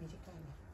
你去看看